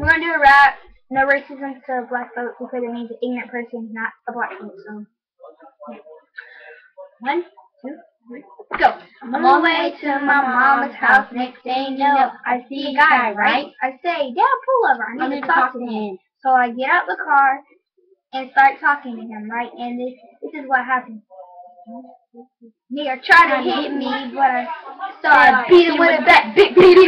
We're gonna do a rap. No racism to black folks because it means an ignorant person, not a black person. So, one, two, three, go. I'm on my way to my mama's house. Next thing you know, I see a guy, right? I say, Dad, pull over. I need to talk to him. So I get out the car and start talking to him, right? And this this is what happened. Nigga tried to hit me, but I started beating with a bat, big beat.